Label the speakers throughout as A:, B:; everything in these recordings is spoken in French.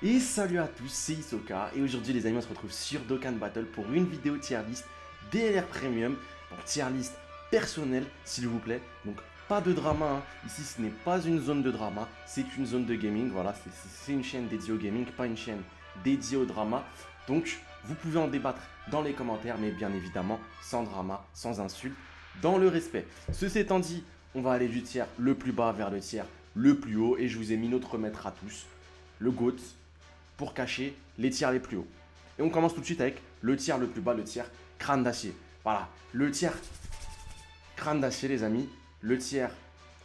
A: Et salut à tous, c'est Isoka et aujourd'hui les amis on se retrouve sur Dokkan Battle pour une vidéo tier list DLR Premium, donc tier list personnelle s'il vous plaît, donc pas de drama, hein. ici ce n'est pas une zone de drama, c'est une zone de gaming, voilà c'est une chaîne dédiée au gaming, pas une chaîne dédiée au drama, donc vous pouvez en débattre dans les commentaires mais bien évidemment sans drama, sans insultes, dans le respect. Ceci étant dit, on va aller du tiers le plus bas vers le tiers le plus haut et je vous ai mis notre maître à tous, le GOAT, pour cacher les tiers les plus hauts. Et on commence tout de suite avec le tiers le plus bas, le tiers crâne d'acier. Voilà, le tiers crâne d'acier les amis, le tiers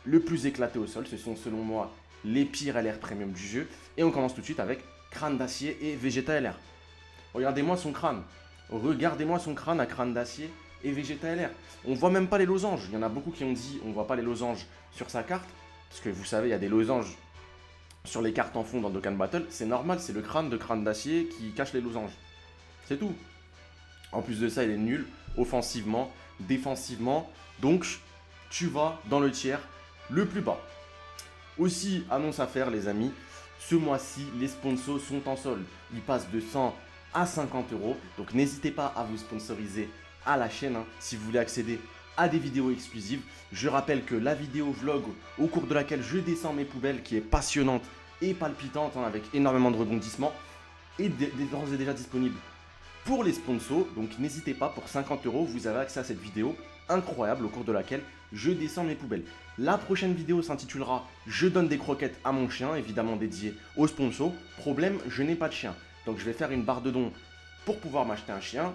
A: le plus éclaté au sol, ce sont selon moi les pires LR premium du jeu. Et on commence tout de suite avec crâne d'acier et Vegeta LR. Regardez-moi son crâne. Regardez-moi son crâne à crâne d'acier et Vegeta LR. On voit même pas les losanges. Il y en a beaucoup qui ont dit on voit pas les losanges sur sa carte. Parce que vous savez, il y a des losanges sur les cartes en fond dans Dokkan Battle, c'est normal, c'est le crâne de crâne d'acier qui cache les losanges. C'est tout. En plus de ça, il est nul, offensivement, défensivement. Donc, tu vas dans le tiers le plus bas. Aussi, annonce à faire, les amis, ce mois-ci, les sponsors sont en solde. Ils passent de 100 à 50 euros. Donc, n'hésitez pas à vous sponsoriser à la chaîne hein, si vous voulez accéder à des vidéos exclusives. Je rappelle que la vidéo vlog au cours de laquelle je descends mes poubelles, qui est passionnante et palpitante, hein, avec énormément de rebondissements, est d'ores et déjà disponible pour les sponsors. Donc n'hésitez pas, pour 50 euros, vous avez accès à cette vidéo incroyable au cours de laquelle je descends mes poubelles. La prochaine vidéo s'intitulera Je donne des croquettes à mon chien, évidemment dédié aux sponsors. Problème, je n'ai pas de chien. Donc je vais faire une barre de dons pour pouvoir m'acheter un chien.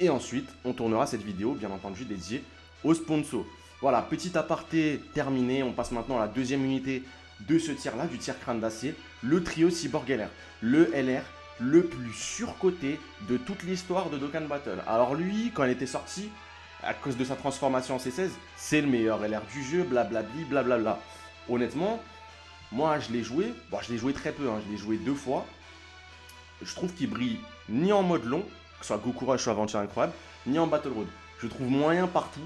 A: Et ensuite, on tournera cette vidéo, bien entendu, dédiée aux sponsors. Voilà, petit aparté terminé. On passe maintenant à la deuxième unité de ce tir-là, du tir crâne d'acier, le trio Cyborg LR. Le LR le plus surcoté de toute l'histoire de Dokkan Battle. Alors lui, quand il était sorti, à cause de sa transformation en C16, c'est le meilleur LR du jeu, blablabli, blablabla. Honnêtement, moi je l'ai joué, bon je l'ai joué très peu, hein, je l'ai joué deux fois. Je trouve qu'il brille ni en mode long, que ce soit Goku Rush ou Aventure Incroyable, ni en Battle Road. Je trouve moyen partout.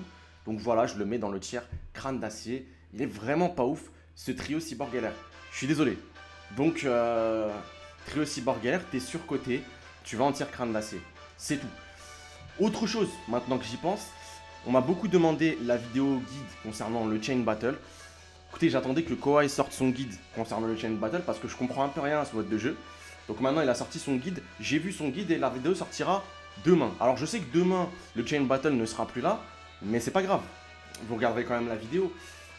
A: Donc voilà, je le mets dans le tiers crâne d'acier. Il est vraiment pas ouf, ce trio Cyborg LR. Je suis désolé. Donc, euh, trio Cyborg LR, t'es surcoté. Tu vas en tiers crâne d'acier. C'est tout. Autre chose, maintenant que j'y pense, on m'a beaucoup demandé la vidéo guide concernant le Chain Battle. Écoutez, j'attendais que Koei sorte son guide concernant le Chain Battle parce que je comprends un peu rien à ce mode de jeu. Donc maintenant, il a sorti son guide. J'ai vu son guide et la vidéo sortira demain. Alors je sais que demain, le Chain Battle ne sera plus là, mais c'est pas grave. Vous regarderez quand même la vidéo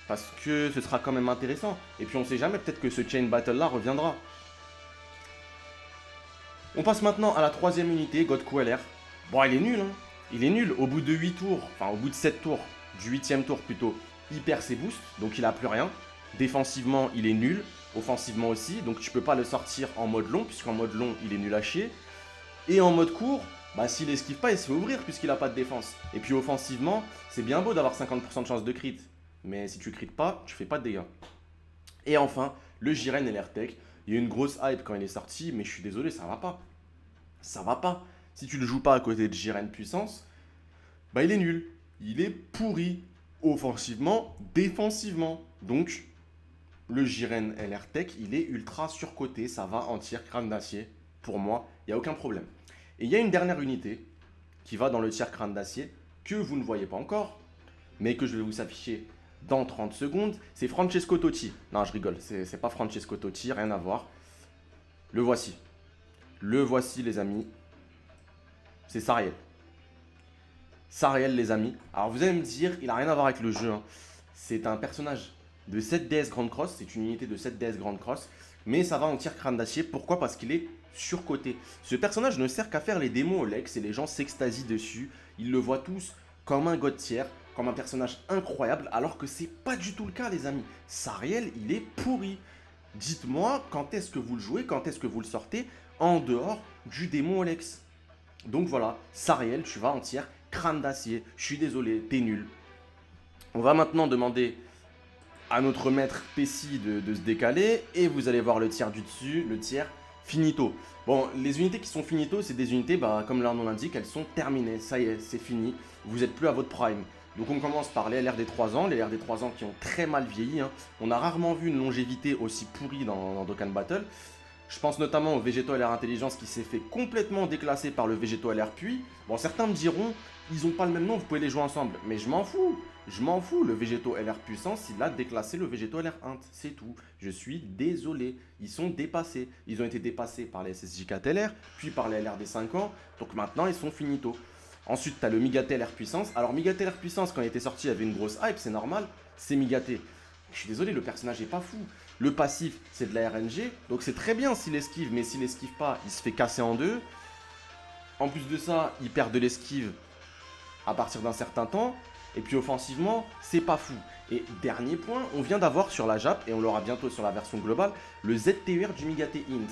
A: parce que ce sera quand même intéressant. Et puis on sait jamais, peut-être que ce Chain Battle là reviendra. On passe maintenant à la troisième unité, God. Bon, il est nul, hein. Il est nul. Au bout de 8 tours, enfin au bout de 7 tours, du 8 tour plutôt, il perd ses boosts, donc il a plus rien. Défensivement, il est nul offensivement aussi, donc tu peux pas le sortir en mode long, puisqu'en mode long, il est nul à chier. Et en mode court, bah s'il esquive pas, il se fait ouvrir puisqu'il a pas de défense. Et puis offensivement, c'est bien beau d'avoir 50% de chance de crit, mais si tu crit pas, tu fais pas de dégâts. Et enfin, le Jiren LR-Tech, il y a une grosse hype quand il est sorti, mais je suis désolé, ça va pas. Ça va pas. Si tu le joues pas à côté de Jiren puissance, bah il est nul. Il est pourri offensivement, défensivement. Donc, le Jiren LR Tech, il est ultra surcoté, ça va en tir crâne d'acier. Pour moi, il n'y a aucun problème. Et il y a une dernière unité qui va dans le tir crâne d'acier que vous ne voyez pas encore, mais que je vais vous afficher dans 30 secondes. C'est Francesco Totti. Non, je rigole, c'est pas Francesco Totti, rien à voir. Le voici. Le voici, les amis. C'est Sariel. Sariel, les amis. Alors, vous allez me dire, il n'a rien à voir avec le jeu. Hein. C'est un personnage de 7 DS Grand Cross. C'est une unité de 7 DS Grand Cross. Mais ça va en tir crâne d'acier. Pourquoi? Parce qu'il est surcoté. Ce personnage ne sert qu'à faire les démos au Lex et les gens s'extasient dessus. Ils le voient tous comme un god tiers, comme un personnage incroyable, alors que c'est pas du tout le cas, les amis. Sariel, il est pourri. Dites-moi quand est-ce que vous le jouez, quand est-ce que vous le sortez? En dehors du démon Olex. Donc voilà, Sariel, tu vas en tiers crâne d'acier. Je suis désolé, t'es nul. On va maintenant demander à notre maître Pessi de, se décaler. Et vous allez voir le tiers du dessus, le tiers finito. Bon, les unités qui sont finito, c'est des unités, bah, comme leur nom l'indique, elles sont terminées. Ça y est, c'est fini. Vous n'êtes plus à votre prime. Donc on commence par les LR des 3 ans, les LR des 3 ans qui ont très mal vieilli. Hein. On a rarement vu une longévité aussi pourrie dans, Dokkan Battle. Je pense notamment au Végéto LR Intelligence qui s'est fait complètement déclasser par le Végéto LR Puis. Bon, certains me diront, ils ont pas le même nom, vous pouvez les jouer ensemble. Mais je m'en fous. Je m'en fous. Le Végéto LR Puissance, il a déclassé le Végéto LR Int. C'est tout. Je suis désolé. Ils sont dépassés. Ils ont été dépassés par les SSJ4 LR, puis par les LR des 5 ans. Donc maintenant, ils sont finito. Ensuite, tu as le Migaté LR Puissance. Alors, Migaté LR Puissance, quand il était sorti, il y avait une grosse hype, c'est normal. C'est Migaté. Je suis désolé, le personnage est pas fou. Le passif, c'est de la RNG. Donc c'est très bien s'il esquive, mais s'il esquive pas, il se fait casser en deux. En plus de ça, il perd de l'esquive à partir d'un certain temps. Et puis offensivement, c'est pas fou. Et dernier point, on vient d'avoir sur la JAP, et on l'aura bientôt sur la version globale, le ZTER du Migate Int.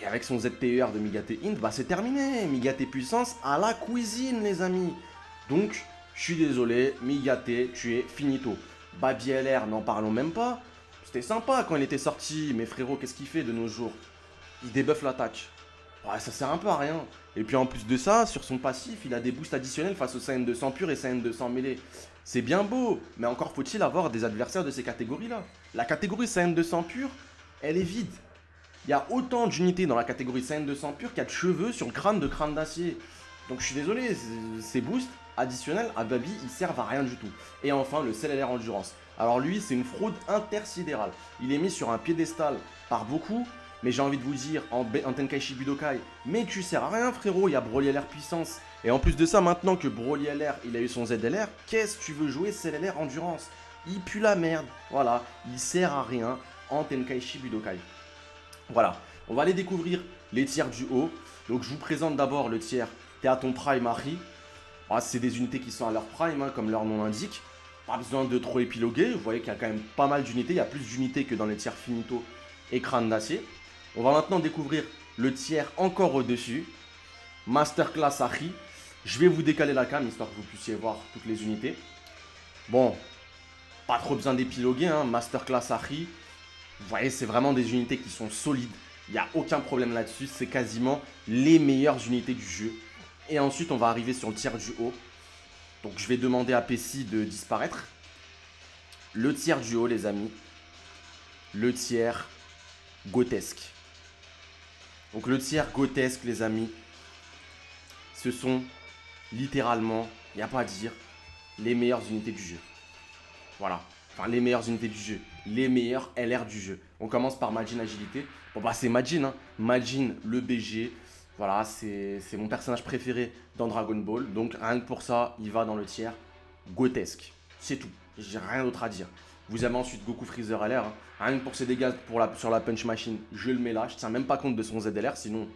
A: Et avec son ZTER de Migate Int, bah c'est terminé. Migate puissance à la cuisine, les amis. Donc, je suis désolé, Migate, tu es finito. Babi LR, n'en parlons même pas. C'était sympa quand il était sorti, mais frérot, qu'est-ce qu'il fait de nos jours? Il débuffe l'attaque. Ouais, ça sert un peu à rien. Et puis en plus de ça, sur son passif, il a des boosts additionnels face au CN200 pur et CN200 mêlé. C'est bien beau, mais encore faut-il avoir des adversaires de ces catégories-là. La catégorie CN200 pur, elle est vide. Il y a autant d'unités dans la catégorie CN200 pur qu'il y a de cheveux sur le crâne de crâne d'acier. Donc je suis désolé, ces boosts additionnels à Babi, ils servent à rien du tout. Et enfin, le CLR Endurance. Alors lui, c'est une fraude intersidérale. Il est mis sur un piédestal par beaucoup, mais j'ai envie de vous dire, en, en Tenkaichi Budokai, mais tu sers à rien frérot, il y a Broly LR puissance. Et en plus de ça, maintenant que Broly LR, il a eu son ZLR, qu'est-ce que tu veux jouer CLR Endurance? Il pue la merde, voilà, il sert à rien en Tenkaichi Budokai. Voilà, on va aller découvrir les tiers du haut. Donc je vous présente d'abord le tiers Théaton Prime Harry. Ah, c'est des unités qui sont à leur prime, hein, comme leur nom l'indique. Pas besoin de trop épiloguer, vous voyez qu'il y a quand même pas mal d'unités, il y a plus d'unités que dans les tiers finito et crâne d'acier. On va maintenant découvrir le tiers encore au-dessus, Masterclass Ari. Je vais vous décaler la cam histoire que vous puissiez voir toutes les unités. Bon, pas trop besoin d'épiloguer, hein, Masterclass Ari. Vous voyez, c'est vraiment des unités qui sont solides. Il n'y a aucun problème là-dessus, c'est quasiment les meilleures unités du jeu. Et ensuite, on va arriver sur le tiers du haut. Donc je vais demander à Pessi de disparaître. Le tiers du haut, les amis. Le tiers grotesque. Donc le tiers grotesque, les amis, ce sont littéralement, il n'y a pas à dire, les meilleures unités du jeu. Voilà. Enfin, les meilleures unités du jeu. Les meilleurs LR du jeu. On commence par Majin Agilité. Bon, bah, c'est Majin, hein. Majin, le BG. Voilà, c'est mon personnage préféré dans Dragon Ball. Donc rien que pour ça, il va dans le tiers grotesque. C'est tout. J'ai rien d'autre à dire. Vous avez ensuite Goku Freezer LR. Hein. Rien que pour ses dégâts pour la, sur la Punch Machine, je le mets là. Je tiens même pas compte de son ZLR, sinon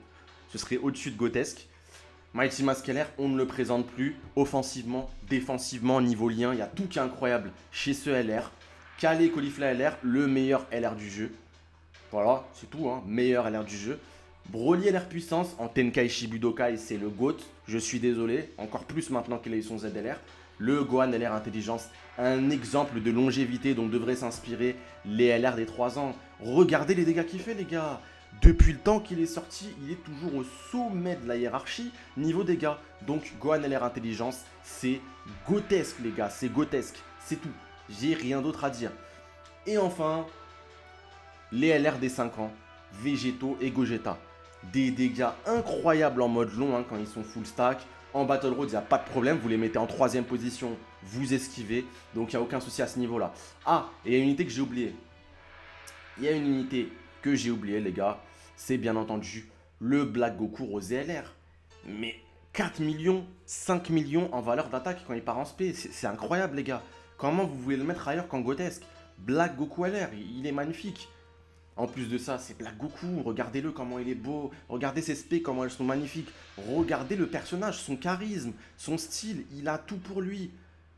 A: ce serait au-dessus de grotesque. Mighty Mask LR, on ne le présente plus. Offensivement, défensivement, niveau lien, il y a tout qui est incroyable chez ce LR. Kale Caulifla LR, le meilleur LR du jeu. Voilà, c'est tout, hein. meilleur LR du jeu. Broly LR puissance en Tenkaichi Budokai, c'est le GOAT. Je suis désolé, encore plus maintenant qu'il a eu son ZLR. Le Gohan LR Intelligence, un exemple de longévité dont devraient s'inspirer les LR des 3 ans. Regardez les dégâts qu'il fait, les gars. Depuis le temps qu'il est sorti, il est toujours au sommet de la hiérarchie niveau dégâts. Donc Gohan LR Intelligence, c'est grotesque, les gars. C'est grotesque. C'est tout. J'ai rien d'autre à dire. Et enfin, les LR des 5 ans, Végétaux et Gogeta des dégâts incroyables en mode long hein, quand ils sont full stack. En Battle Road, il n'y a pas de problème. Vous les mettez en troisième position, vous esquivez. Donc, il n'y a aucun souci à ce niveau-là. Ah, et il y a une unité que j'ai oubliée. Il y a une unité que j'ai oubliée, les gars. C'est bien entendu le Black Goku Rosé LR. Mais 4 millions, 5 millions en valeur d'attaque quand il part en SP. C'est incroyable, les gars. Comment vous voulez le mettre ailleurs qu'en Gotesque Black Goku LR, il est magnifique. En plus de ça, c'est Black Goku, regardez-le comment il est beau, regardez ses spé, comment elles sont magnifiques, regardez le personnage, son charisme, son style, il a tout pour lui.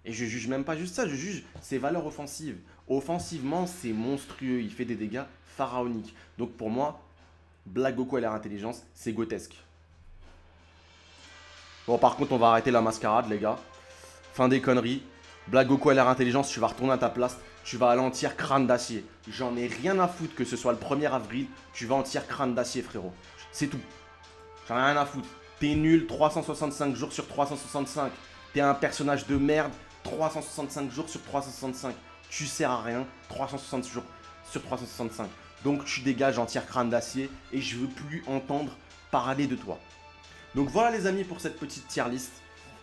A: Et je juge même pas juste ça, je juge ses valeurs offensives. Offensivement, c'est monstrueux, il fait des dégâts pharaoniques. Donc pour moi, Black Goku a l'air intelligence, c'est grotesque. Bon, par contre, on va arrêter la mascarade, les gars. Fin des conneries. Black Goku a l'air intelligence, tu vas retourner à ta place tu vas à l'entière crâne d'acier. J'en ai rien à foutre que ce soit le 1er avril, tu vas entière crâne d'acier, frérot. C'est tout. J'en ai rien à foutre. T'es nul 365 jours sur 365. T'es un personnage de merde 365 jours sur 365. Tu sers à rien 360 jours sur 365. Donc tu dégages en crâne d'acier et je veux plus entendre parler de toi. Donc voilà les amis pour cette petite tier list.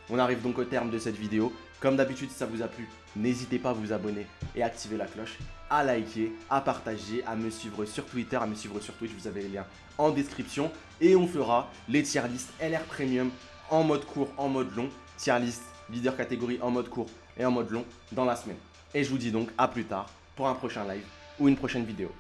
A: On arrive donc au terme de cette vidéo. Comme d'habitude, si ça vous a plu, n'hésitez pas à vous abonner et activer la cloche, à liker, à partager, à me suivre sur Twitter, à me suivre sur Twitch, vous avez les liens en description. Et on fera les tier list LR Premium en mode court, en mode long. Tier list leader catégorie en mode court et en mode long dans la semaine. Et je vous dis donc à plus tard pour un prochain live ou une prochaine vidéo.